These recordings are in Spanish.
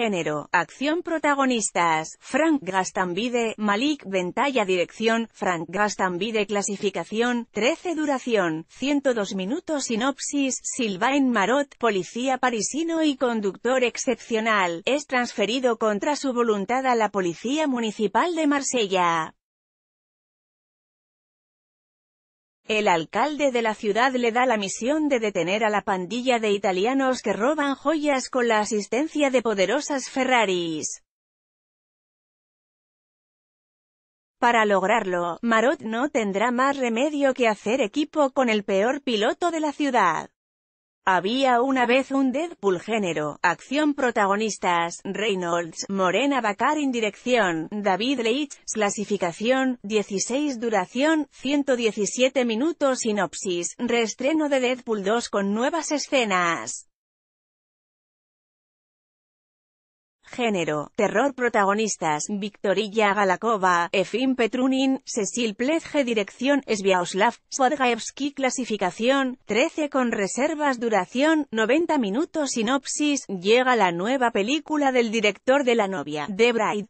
Género, acción protagonistas, Frank Gastambide, Malik Ventaya Dirección, Frank Gastambide Clasificación, 13 Duración, 102 minutos Sinopsis, Sylvain Marot, policía parisino y conductor excepcional, es transferido contra su voluntad a la Policía Municipal de Marsella. El alcalde de la ciudad le da la misión de detener a la pandilla de italianos que roban joyas con la asistencia de poderosas Ferraris. Para lograrlo, Marot no tendrá más remedio que hacer equipo con el peor piloto de la ciudad. Había una vez un Deadpool género, acción protagonistas, Reynolds, Morena Baccarin dirección, David Leitch, clasificación, 16 duración, 117 minutos sinopsis, reestreno de Deadpool 2 con nuevas escenas. Género, terror protagonistas, Victorilla Galakova, Efim Petrunin, Cecil Plezge Dirección, Sviaoslav, Swadgaevsky Clasificación, 13 con reservas Duración, 90 minutos Sinopsis, llega la nueva película del director de La novia, The Bride.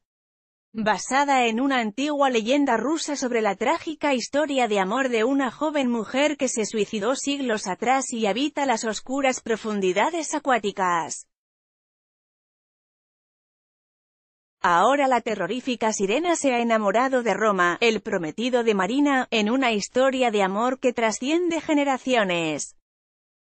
Basada en una antigua leyenda rusa sobre la trágica historia de amor de una joven mujer que se suicidó siglos atrás y habita las oscuras profundidades acuáticas. Ahora la terrorífica sirena se ha enamorado de Roma, el prometido de Marina, en una historia de amor que trasciende generaciones.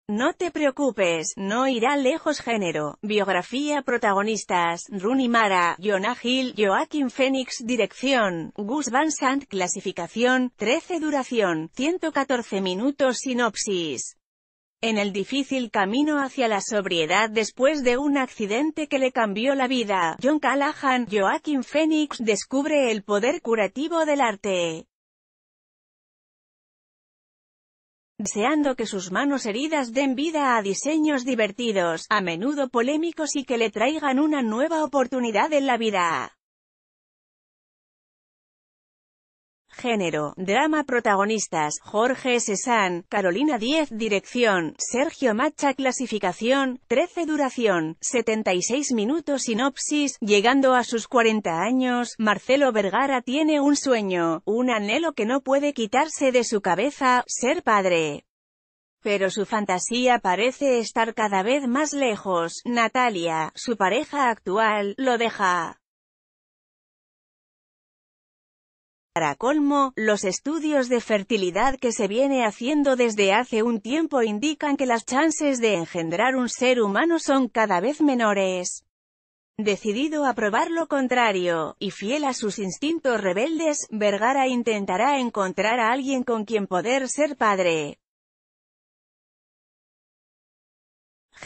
No te preocupes, no irá lejos género, biografía protagonistas, Rooney Mara, Jonah Hill, Joaquin Phoenix dirección, Gus Van Sant clasificación, 13 duración, 114 minutos sinopsis en el difícil camino hacia la sobriedad después de un accidente que le cambió la vida. John Callahan, Joaquin Phoenix, descubre el poder curativo del arte. deseando que sus manos heridas den vida a diseños divertidos, a menudo polémicos y que le traigan una nueva oportunidad en la vida. Género, drama protagonistas, Jorge Cesán, Carolina 10 Dirección, Sergio Macha Clasificación, 13 Duración, 76 minutos Sinopsis, llegando a sus 40 años, Marcelo Vergara tiene un sueño, un anhelo que no puede quitarse de su cabeza, ser padre. Pero su fantasía parece estar cada vez más lejos, Natalia, su pareja actual, lo deja. Para colmo, los estudios de fertilidad que se viene haciendo desde hace un tiempo indican que las chances de engendrar un ser humano son cada vez menores. Decidido a probar lo contrario, y fiel a sus instintos rebeldes, Vergara intentará encontrar a alguien con quien poder ser padre.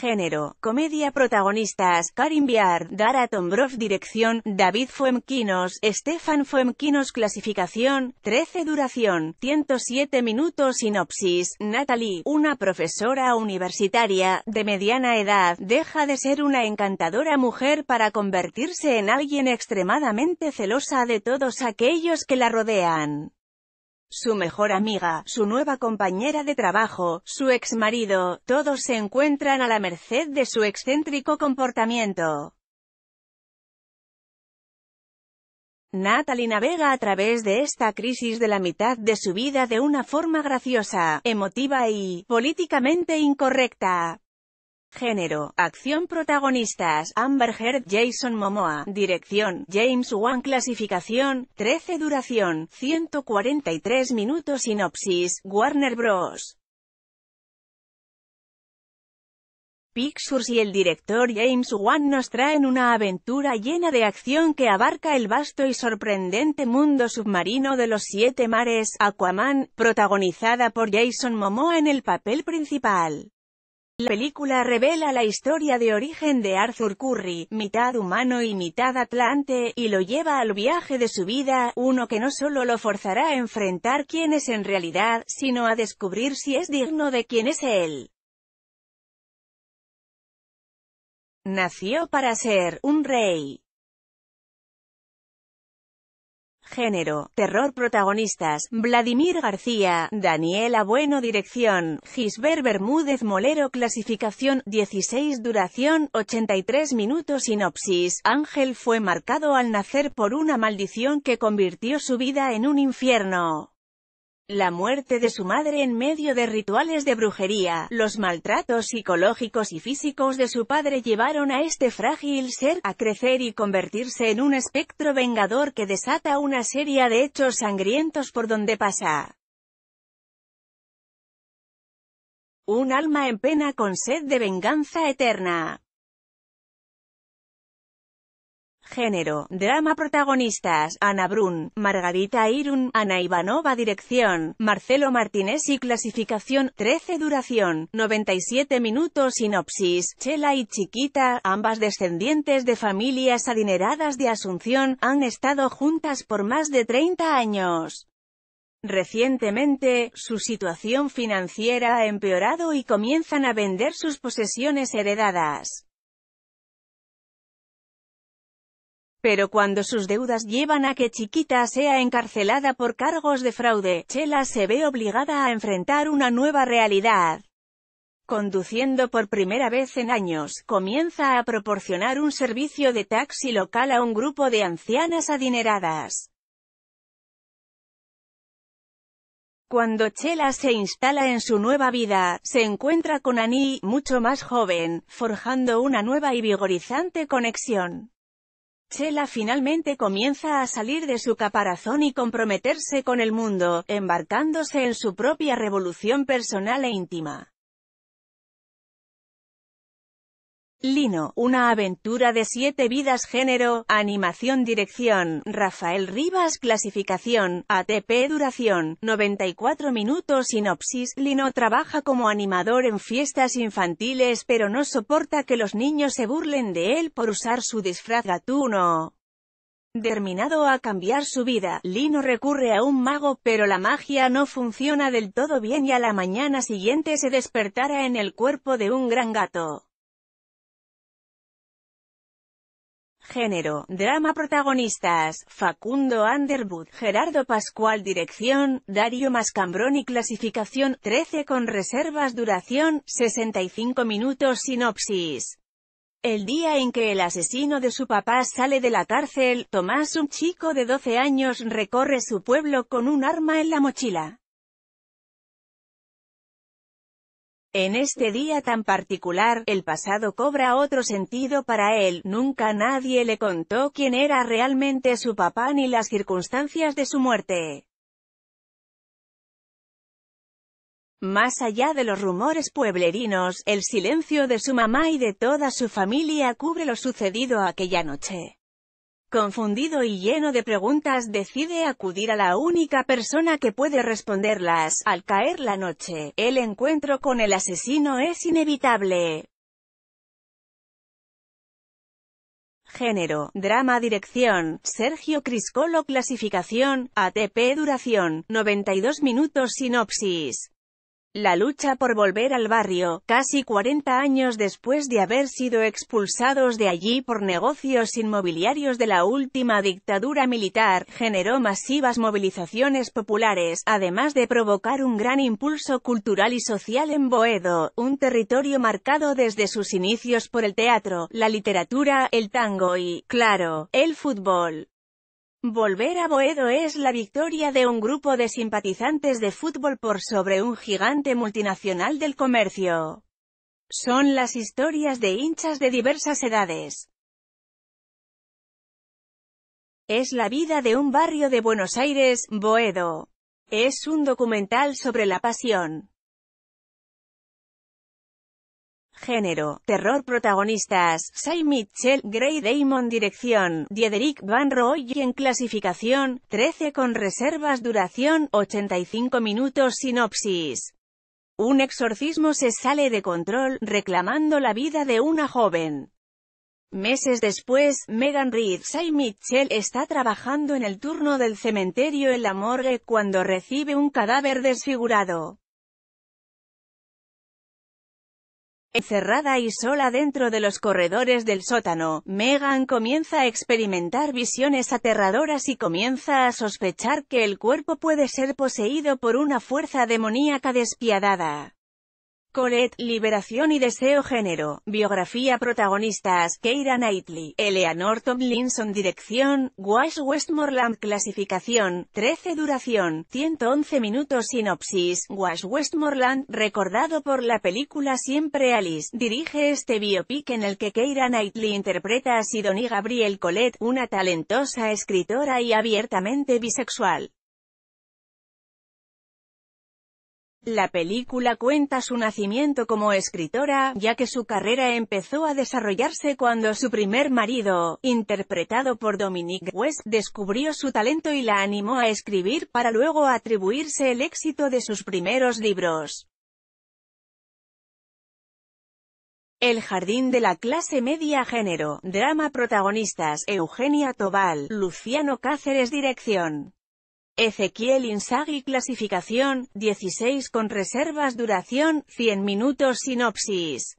Género, comedia protagonistas, Karim Biar, Dara Tombrov Dirección, David Fuemquinos, Stefan Fuemquinos Clasificación, 13 Duración, 107 minutos Sinopsis, Natalie, una profesora universitaria, de mediana edad, deja de ser una encantadora mujer para convertirse en alguien extremadamente celosa de todos aquellos que la rodean su mejor amiga, su nueva compañera de trabajo, su ex marido, todos se encuentran a la merced de su excéntrico comportamiento. Natalie navega a través de esta crisis de la mitad de su vida de una forma graciosa, emotiva y, políticamente incorrecta. Género, acción protagonistas, Amber Heard, Jason Momoa, dirección, James Wan clasificación, 13 duración, 143 minutos sinopsis, Warner Bros. Pixars y el director James Wan nos traen una aventura llena de acción que abarca el vasto y sorprendente mundo submarino de los siete mares, Aquaman, protagonizada por Jason Momoa en el papel principal. La película revela la historia de origen de Arthur Curry, mitad humano y mitad atlante, y lo lleva al viaje de su vida, uno que no solo lo forzará a enfrentar quién es en realidad, sino a descubrir si es digno de quién es él. Nació para ser un rey. Género, terror protagonistas, Vladimir García, Daniela Bueno Dirección, Gisbert Bermúdez Molero Clasificación, 16 Duración, 83 minutos Sinopsis, Ángel fue marcado al nacer por una maldición que convirtió su vida en un infierno. La muerte de su madre en medio de rituales de brujería, los maltratos psicológicos y físicos de su padre llevaron a este frágil ser a crecer y convertirse en un espectro vengador que desata una serie de hechos sangrientos por donde pasa. Un alma en pena con sed de venganza eterna. Género, drama protagonistas, Ana Brun, Margarita Irún, Ana Ivanova Dirección, Marcelo Martínez y clasificación, 13 duración, 97 minutos Sinopsis, Chela y Chiquita, ambas descendientes de familias adineradas de Asunción, han estado juntas por más de 30 años. Recientemente, su situación financiera ha empeorado y comienzan a vender sus posesiones heredadas. Pero cuando sus deudas llevan a que Chiquita sea encarcelada por cargos de fraude, Chela se ve obligada a enfrentar una nueva realidad. Conduciendo por primera vez en años, comienza a proporcionar un servicio de taxi local a un grupo de ancianas adineradas. Cuando Chela se instala en su nueva vida, se encuentra con Annie, mucho más joven, forjando una nueva y vigorizante conexión. Chela finalmente comienza a salir de su caparazón y comprometerse con el mundo, embarcándose en su propia revolución personal e íntima. Lino, una aventura de siete vidas género, animación dirección, Rafael Rivas clasificación, ATP duración, 94 minutos sinopsis, Lino trabaja como animador en fiestas infantiles pero no soporta que los niños se burlen de él por usar su disfraz gatuno. Determinado a cambiar su vida, Lino recurre a un mago, pero la magia no funciona del todo bien y a la mañana siguiente se despertará en el cuerpo de un gran gato. Género, drama protagonistas, Facundo Underwood, Gerardo Pascual Dirección, Dario Mascambroni Clasificación, 13 con reservas Duración, 65 minutos Sinopsis. El día en que el asesino de su papá sale de la cárcel, Tomás un chico de 12 años recorre su pueblo con un arma en la mochila. En este día tan particular, el pasado cobra otro sentido para él, nunca nadie le contó quién era realmente su papá ni las circunstancias de su muerte. Más allá de los rumores pueblerinos, el silencio de su mamá y de toda su familia cubre lo sucedido aquella noche. Confundido y lleno de preguntas decide acudir a la única persona que puede responderlas. Al caer la noche, el encuentro con el asesino es inevitable. Género, drama dirección, Sergio Criscolo clasificación, ATP duración, 92 minutos sinopsis. La lucha por volver al barrio, casi 40 años después de haber sido expulsados de allí por negocios inmobiliarios de la última dictadura militar, generó masivas movilizaciones populares, además de provocar un gran impulso cultural y social en Boedo, un territorio marcado desde sus inicios por el teatro, la literatura, el tango y, claro, el fútbol. Volver a Boedo es la victoria de un grupo de simpatizantes de fútbol por sobre un gigante multinacional del comercio. Son las historias de hinchas de diversas edades. Es la vida de un barrio de Buenos Aires, Boedo. Es un documental sobre la pasión, Género, terror protagonistas, Sai Mitchell, Grey Damon Dirección, Diederik Van Roy en clasificación, 13 con reservas duración, 85 minutos Sinopsis. Un exorcismo se sale de control, reclamando la vida de una joven. Meses después, Megan Reed Sai Mitchell está trabajando en el turno del cementerio en la morgue cuando recibe un cadáver desfigurado. Encerrada y sola dentro de los corredores del sótano, Megan comienza a experimentar visiones aterradoras y comienza a sospechar que el cuerpo puede ser poseído por una fuerza demoníaca despiadada. Colette, Liberación y Deseo Género, Biografía Protagonistas, Keira Knightley, Eleanor Tomlinson Dirección, Wash Westmoreland. Clasificación, 13 Duración, 111 Minutos. Sinopsis, Wash Westmoreland, recordado por la película Siempre Alice, dirige este biopic en el que Keira Knightley interpreta a Sidonie Gabriel Colette, una talentosa escritora y abiertamente bisexual. La película cuenta su nacimiento como escritora, ya que su carrera empezó a desarrollarse cuando su primer marido, interpretado por Dominic West, descubrió su talento y la animó a escribir para luego atribuirse el éxito de sus primeros libros. El jardín de la clase media género, drama protagonistas, Eugenia Tobal, Luciano Cáceres dirección. Ezequiel Insagi Clasificación, 16 con reservas Duración, 100 minutos Sinopsis.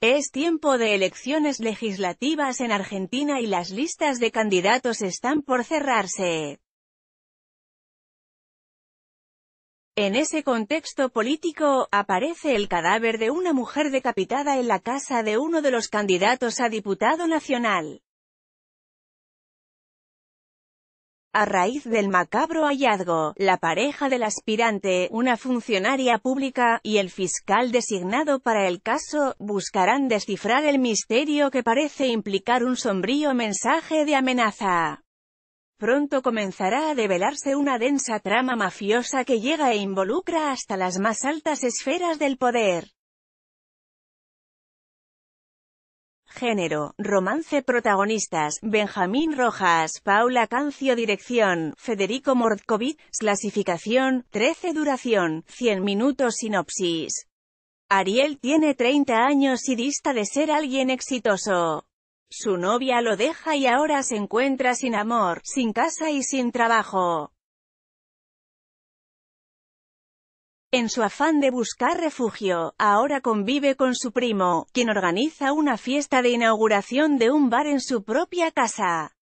Es tiempo de elecciones legislativas en Argentina y las listas de candidatos están por cerrarse. En ese contexto político, aparece el cadáver de una mujer decapitada en la casa de uno de los candidatos a diputado nacional. A raíz del macabro hallazgo, la pareja del aspirante, una funcionaria pública, y el fiscal designado para el caso, buscarán descifrar el misterio que parece implicar un sombrío mensaje de amenaza. Pronto comenzará a develarse una densa trama mafiosa que llega e involucra hasta las más altas esferas del poder. Género, romance protagonistas, Benjamín Rojas, Paula Cancio Dirección, Federico Mordkovich, clasificación, 13 duración, 100 minutos sinopsis. Ariel tiene 30 años y dista de ser alguien exitoso. Su novia lo deja y ahora se encuentra sin amor, sin casa y sin trabajo. En su afán de buscar refugio, ahora convive con su primo, quien organiza una fiesta de inauguración de un bar en su propia casa.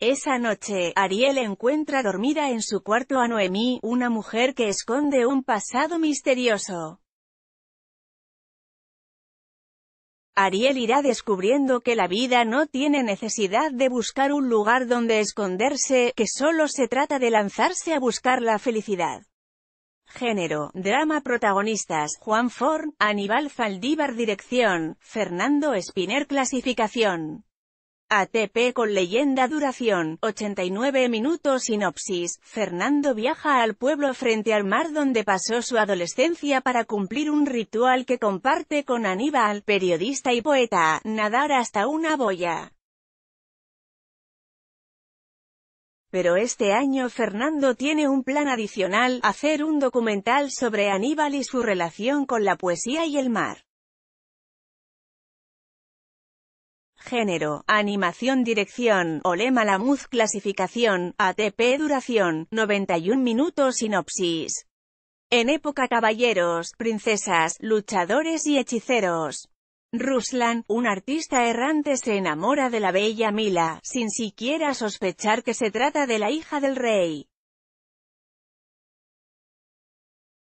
Esa noche, Ariel encuentra dormida en su cuarto a Noemí, una mujer que esconde un pasado misterioso. Ariel irá descubriendo que la vida no tiene necesidad de buscar un lugar donde esconderse, que solo se trata de lanzarse a buscar la felicidad. Género, drama protagonistas, Juan Forn, Aníbal Zaldívar Dirección, Fernando Spiner Clasificación. ATP con leyenda duración, 89 minutos sinopsis, Fernando viaja al pueblo frente al mar donde pasó su adolescencia para cumplir un ritual que comparte con Aníbal, periodista y poeta, nadar hasta una boya. Pero este año Fernando tiene un plan adicional, hacer un documental sobre Aníbal y su relación con la poesía y el mar. Género, animación dirección, Ole Malamuz clasificación, ATP duración, 91 minutos sinopsis. En época caballeros, princesas, luchadores y hechiceros. Ruslan, un artista errante se enamora de la bella Mila, sin siquiera sospechar que se trata de la hija del rey.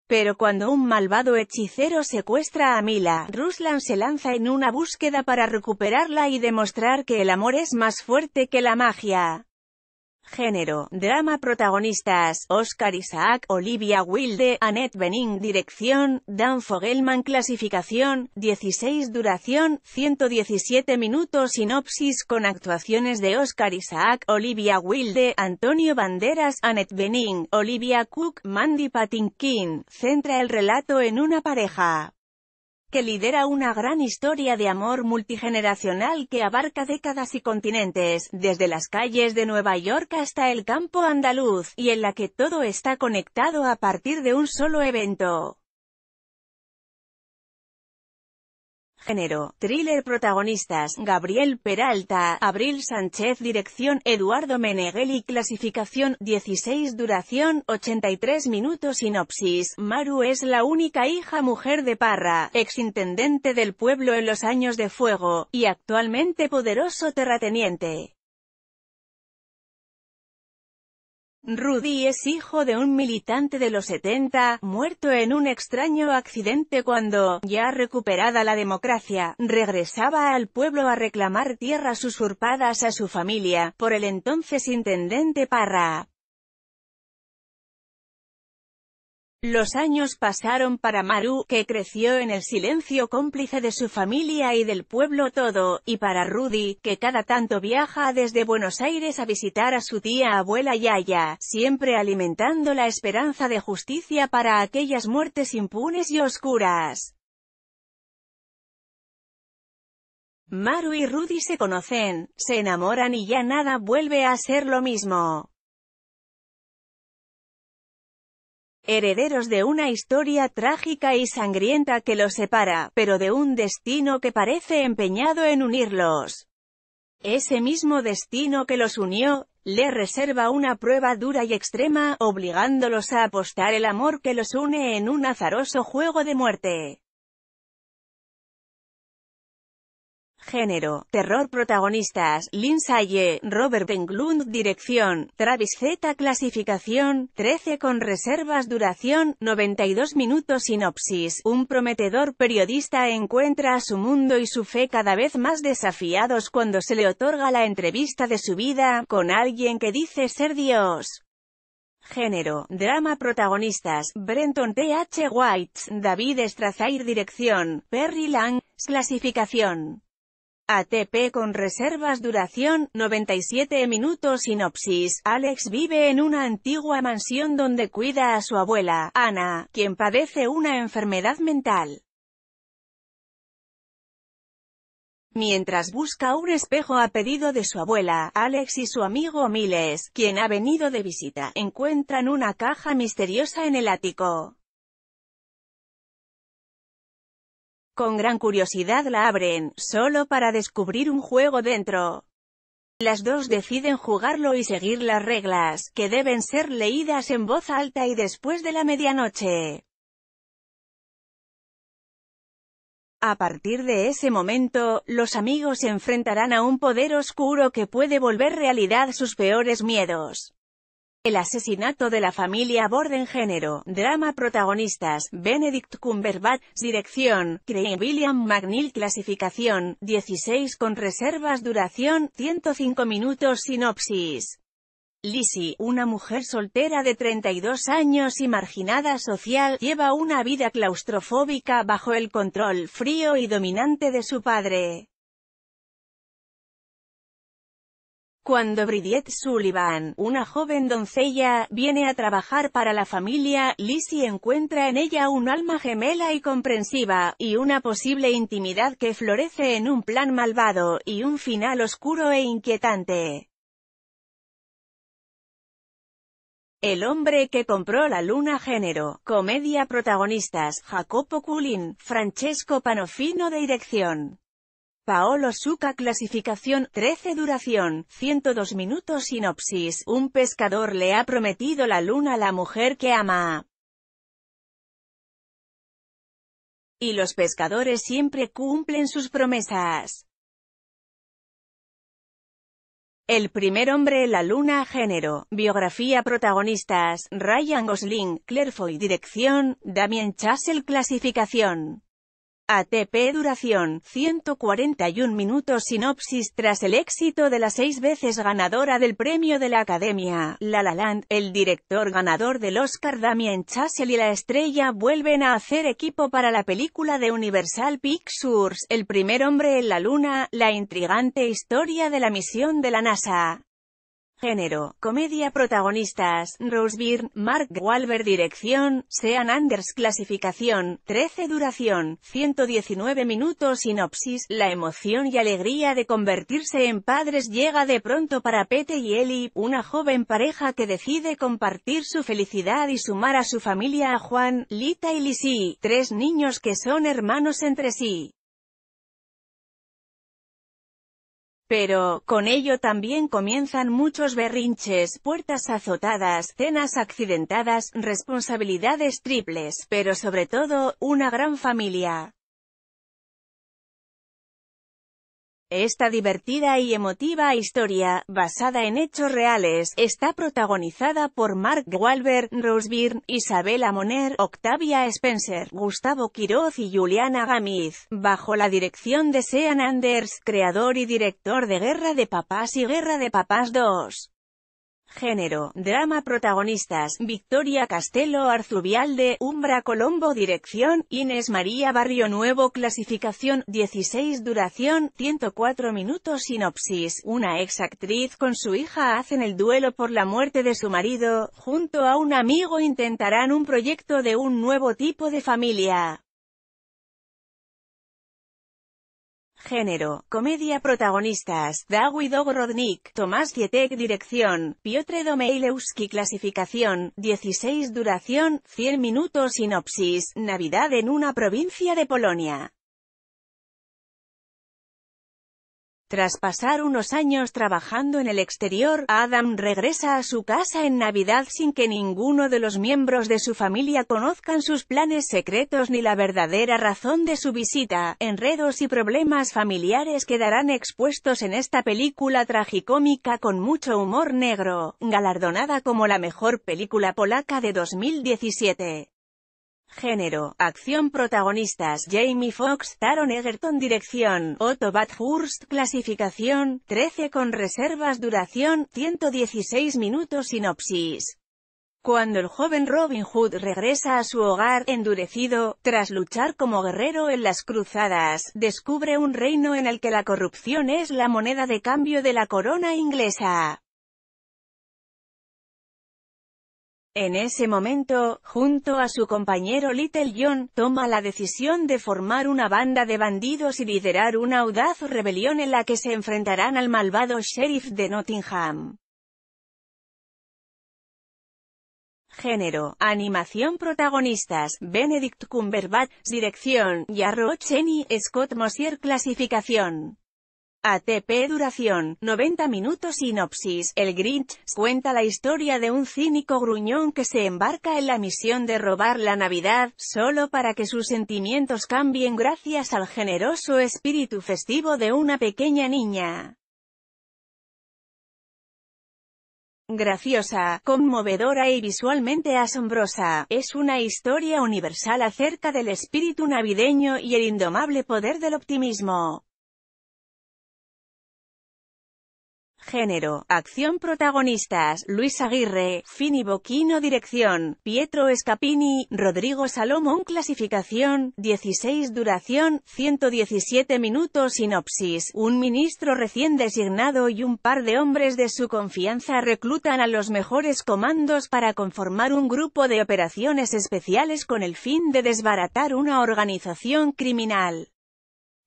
Pero cuando un malvado hechicero secuestra a Mila, Ruslan se lanza en una búsqueda para recuperarla y demostrar que el amor es más fuerte que la magia. Género, drama protagonistas, Oscar Isaac, Olivia Wilde, Annette Bening Dirección, Dan Fogelman Clasificación, 16 Duración, 117 minutos Sinopsis con actuaciones de Oscar Isaac, Olivia Wilde, Antonio Banderas, Annette Bening, Olivia Cook, Mandy Patinkin, centra el relato en una pareja que lidera una gran historia de amor multigeneracional que abarca décadas y continentes, desde las calles de Nueva York hasta el campo andaluz, y en la que todo está conectado a partir de un solo evento. Género, thriller protagonistas, Gabriel Peralta, Abril Sánchez Dirección, Eduardo Meneghelli Clasificación, 16 Duración, 83 minutos Sinopsis, Maru es la única hija mujer de Parra, exintendente del pueblo en los años de fuego, y actualmente poderoso terrateniente. Rudy es hijo de un militante de los 70, muerto en un extraño accidente cuando, ya recuperada la democracia, regresaba al pueblo a reclamar tierras usurpadas a su familia, por el entonces intendente Parra. Los años pasaron para Maru, que creció en el silencio cómplice de su familia y del pueblo todo, y para Rudy, que cada tanto viaja desde Buenos Aires a visitar a su tía abuela Yaya, siempre alimentando la esperanza de justicia para aquellas muertes impunes y oscuras. Maru y Rudy se conocen, se enamoran y ya nada vuelve a ser lo mismo. Herederos de una historia trágica y sangrienta que los separa, pero de un destino que parece empeñado en unirlos. Ese mismo destino que los unió, le reserva una prueba dura y extrema, obligándolos a apostar el amor que los une en un azaroso juego de muerte. Género, terror protagonistas, Lindsay, Robert Englund Dirección, Travis Z Clasificación, 13 con reservas Duración, 92 minutos Sinopsis Un prometedor periodista encuentra a su mundo y su fe cada vez más desafiados cuando se le otorga la entrevista de su vida, con alguien que dice ser Dios. Género, drama protagonistas, Brenton T.H. White, David Strathair Dirección, Perry Lang, clasificación. ATP con reservas duración, 97 minutos Sinopsis, Alex vive en una antigua mansión donde cuida a su abuela, Ana, quien padece una enfermedad mental. Mientras busca un espejo a pedido de su abuela, Alex y su amigo Miles, quien ha venido de visita, encuentran una caja misteriosa en el ático. Con gran curiosidad la abren, solo para descubrir un juego dentro. Las dos deciden jugarlo y seguir las reglas, que deben ser leídas en voz alta y después de la medianoche. A partir de ese momento, los amigos se enfrentarán a un poder oscuro que puede volver realidad sus peores miedos. El asesinato de la familia Borden Género, drama protagonistas, Benedict Cumberbatch, dirección, Craig William McNeil Clasificación, 16 con reservas. Duración, 105 minutos. Sinopsis. Lizzie, una mujer soltera de 32 años y marginada social, lleva una vida claustrofóbica bajo el control frío y dominante de su padre. Cuando Bridget Sullivan, una joven doncella, viene a trabajar para la familia, Lizzie encuentra en ella un alma gemela y comprensiva, y una posible intimidad que florece en un plan malvado, y un final oscuro e inquietante. El hombre que compró la luna género, comedia protagonistas, Jacopo Culin, Francesco Panofino de dirección. Paolo Suca Clasificación 13 Duración 102 minutos Sinopsis Un pescador le ha prometido la luna a la mujer que ama. Y los pescadores siempre cumplen sus promesas. El primer hombre la luna género, biografía protagonistas, Ryan Gosling, Claire Foy dirección, Damien Chazelle clasificación. ATP duración, 141 minutos Sinopsis Tras el éxito de la seis veces ganadora del premio de la Academia, La La Land, el director ganador del Oscar Damien Chazelle y la estrella vuelven a hacer equipo para la película de Universal Pictures, El primer hombre en la luna, la intrigante historia de la misión de la NASA. Género, comedia protagonistas, Rose Byrne, Mark Wahlberg Dirección, Sean Anders Clasificación, 13 Duración, 119 minutos Sinopsis, la emoción y alegría de convertirse en padres llega de pronto para Pete y Ellie, una joven pareja que decide compartir su felicidad y sumar a su familia a Juan, Lita y Lizzie, tres niños que son hermanos entre sí. Pero, con ello también comienzan muchos berrinches, puertas azotadas, cenas accidentadas, responsabilidades triples, pero sobre todo, una gran familia. Esta divertida y emotiva historia, basada en hechos reales, está protagonizada por Mark Wahlberg, Rose Byrne, Isabella Moner, Octavia Spencer, Gustavo Quiroz y Juliana Gamiz, bajo la dirección de Sean Anders, creador y director de Guerra de Papás y Guerra de Papás 2. Género, drama protagonistas, Victoria Castelo Arzubialde, Umbra Colombo Dirección, Inés María Barrio Nuevo Clasificación, 16 Duración, 104 minutos Sinopsis, una ex actriz con su hija hacen el duelo por la muerte de su marido, junto a un amigo intentarán un proyecto de un nuevo tipo de familia. Género, comedia protagonistas, Dawid Ogrodnik, Tomás Cietek Dirección, Piotr Domeilewski Clasificación, 16 Duración, 100 minutos Sinopsis, Navidad en una provincia de Polonia. Tras pasar unos años trabajando en el exterior, Adam regresa a su casa en Navidad sin que ninguno de los miembros de su familia conozcan sus planes secretos ni la verdadera razón de su visita. Enredos y problemas familiares quedarán expuestos en esta película tragicómica con mucho humor negro, galardonada como la mejor película polaca de 2017. Género, acción protagonistas Jamie Foxx, Taron Egerton Dirección, Otto Bathurst Clasificación, 13 con reservas Duración, 116 minutos Sinopsis cuando el joven Robin Hood regresa a su hogar, endurecido, tras luchar como guerrero en las cruzadas, descubre un reino en el que la corrupción es la moneda de cambio de la corona inglesa. En ese momento, junto a su compañero Little John, toma la decisión de formar una banda de bandidos y liderar una audaz rebelión en la que se enfrentarán al malvado sheriff de Nottingham. Género, animación protagonistas, Benedict Cumberbatch, dirección, Yarrow Cheney, Scott Mosier clasificación. ATP duración, 90 minutos Sinopsis, El Grinch, cuenta la historia de un cínico gruñón que se embarca en la misión de robar la Navidad, solo para que sus sentimientos cambien gracias al generoso espíritu festivo de una pequeña niña. Graciosa, conmovedora y visualmente asombrosa, es una historia universal acerca del espíritu navideño y el indomable poder del optimismo. Género, acción protagonistas, Luis Aguirre, Fini Boquino Dirección, Pietro Escapini, Rodrigo Salomón Clasificación, 16 Duración, 117 minutos Sinopsis, un ministro recién designado y un par de hombres de su confianza reclutan a los mejores comandos para conformar un grupo de operaciones especiales con el fin de desbaratar una organización criminal.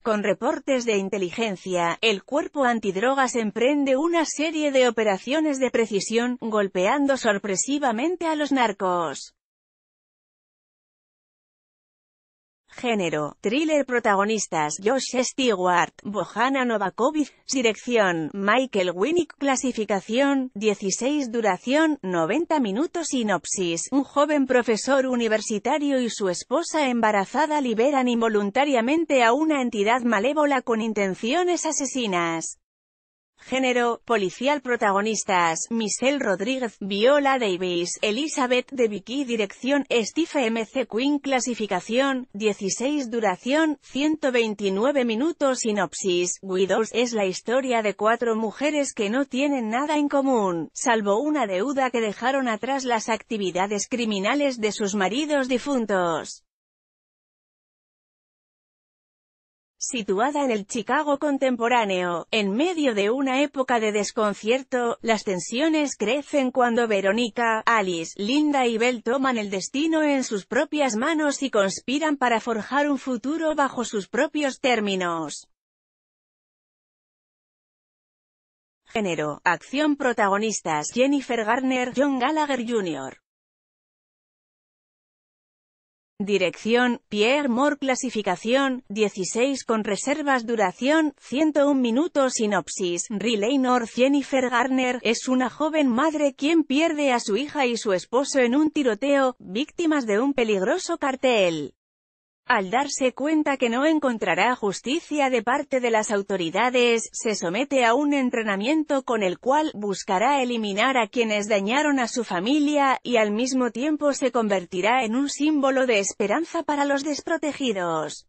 Con reportes de inteligencia, el cuerpo antidrogas emprende una serie de operaciones de precisión, golpeando sorpresivamente a los narcos. Género, thriller protagonistas Josh Stewart, Bohana Novakovic, dirección, Michael Winnick clasificación, 16 duración, 90 minutos sinopsis, un joven profesor universitario y su esposa embarazada liberan involuntariamente a una entidad malévola con intenciones asesinas. Género, policial protagonistas, Michelle Rodríguez, Viola Davis, Elizabeth de Vicky Dirección, Steve MC Queen Clasificación, 16 Duración, 129 minutos Sinopsis, Widows es la historia de cuatro mujeres que no tienen nada en común, salvo una deuda que dejaron atrás las actividades criminales de sus maridos difuntos. Situada en el Chicago contemporáneo, en medio de una época de desconcierto, las tensiones crecen cuando Verónica, Alice, Linda y Belle toman el destino en sus propias manos y conspiran para forjar un futuro bajo sus propios términos. Género, acción protagonistas Jennifer Garner, John Gallagher Jr. Dirección, Pierre Moore Clasificación, 16 con reservas Duración, 101 minutos Sinopsis, Nor Jennifer Garner, es una joven madre quien pierde a su hija y su esposo en un tiroteo, víctimas de un peligroso cartel. Al darse cuenta que no encontrará justicia de parte de las autoridades, se somete a un entrenamiento con el cual buscará eliminar a quienes dañaron a su familia, y al mismo tiempo se convertirá en un símbolo de esperanza para los desprotegidos.